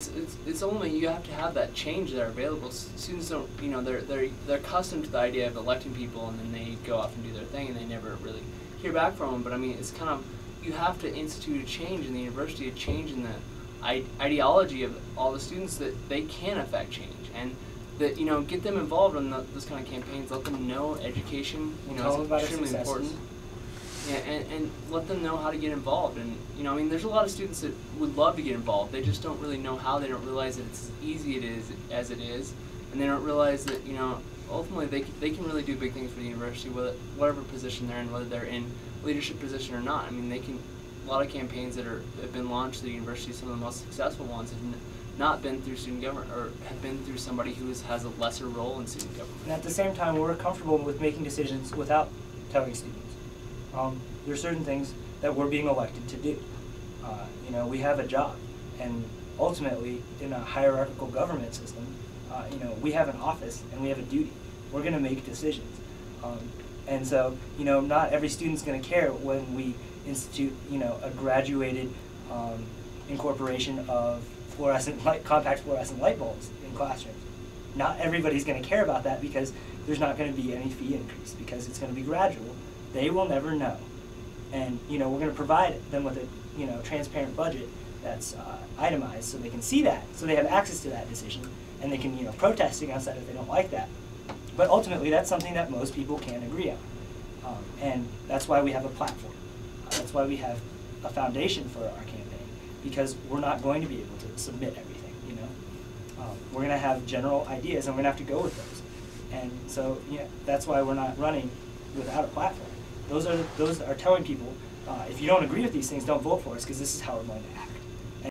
It's, it's, it's only you have to have that change there available. Students don't, you know, they're they're they're accustomed to the idea of electing people, and then they go off and do their thing, and they never really hear back from them. But I mean, it's kind of you have to institute a change in the university, a change in the ideology of all the students that they can affect change, and that you know get them involved in the, those kind of campaigns. Let them know education, you know, Tell is extremely important. And, and let them know how to get involved. And, you know, I mean, there's a lot of students that would love to get involved. They just don't really know how. They don't realize that it's as easy it is as it is. And they don't realize that, you know, ultimately they, c- they can really do big things for the university, whatever position they're in, whether they're in leadership position or not. I mean, they can, a lot of campaigns that are, have been launched at the university, some of the most successful ones have not been through student government or have been through somebody who is, has a lesser role in student government. And at the same time, we're comfortable with making decisions without telling students. Um, there are certain things that we're being elected to do. Uh, you know, we have a job, and ultimately, in a hierarchical government system, uh, you know, we have an office and we have a duty. We're going to make decisions, um, and so you know, not every student's going to care when we institute, you know, a graduated um, incorporation of fluorescent light, compact fluorescent light bulbs in classrooms not everybody's going to care about that because there's not going to be any fee increase because it's going to be gradual. They will never know, and you know we're going to provide them with a you know transparent budget that's uh, itemized so they can see that, so they have access to that decision, and they can you know protest against that if they don't like that. But ultimately, that's something that most people can agree on, um, and that's why we have a platform. Uh, that's why we have a foundation for our campaign because we're not going to be able to submit everything. You know, um, we're going to have general ideas and we're going to have to go with those. And so, yeah, that's why we're not running without a platform. Those are those are telling people uh, if you don't agree with these things, don't vote for us because this is how we're going to act.